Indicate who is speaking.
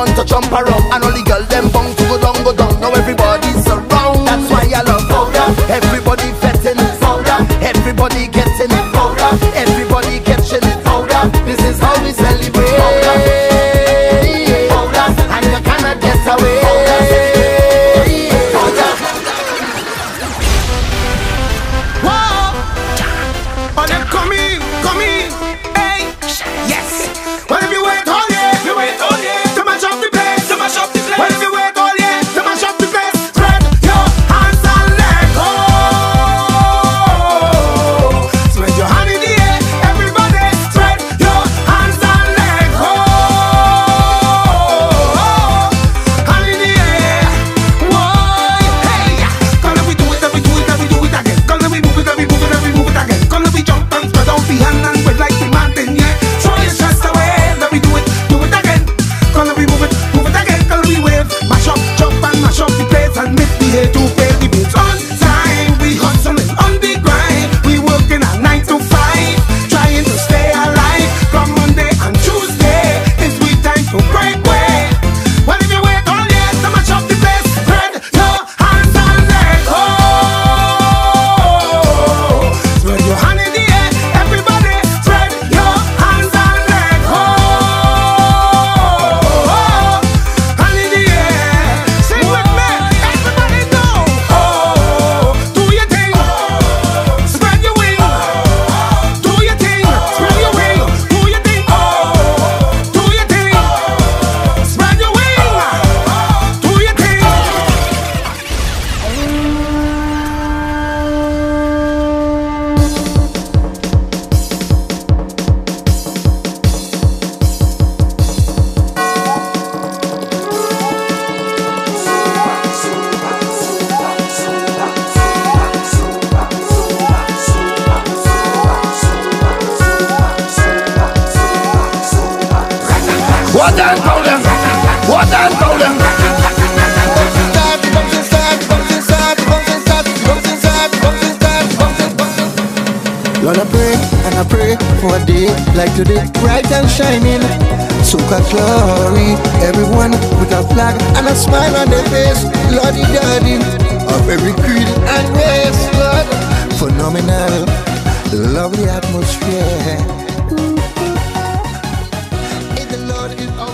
Speaker 1: want to jump around. And all the girl them
Speaker 2: bong Wodan Paulem, Wodan Paulem.
Speaker 1: Lord, I pray and I pray for a day like today, bright and shining. Soca glory, everyone with a flag and a smile on their face. Lordy, daddy, of every creed and race, Lord, phenomenal. God is all.